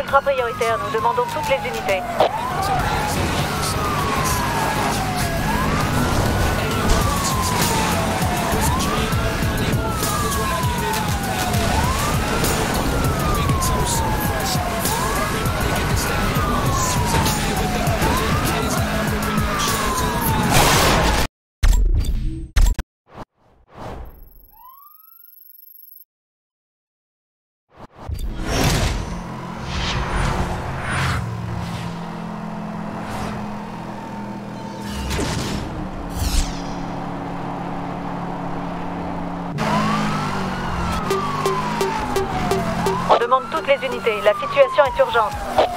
ultra prioritaire. Nous demandons toutes les unités. Demande toutes les unités. La situation est urgente.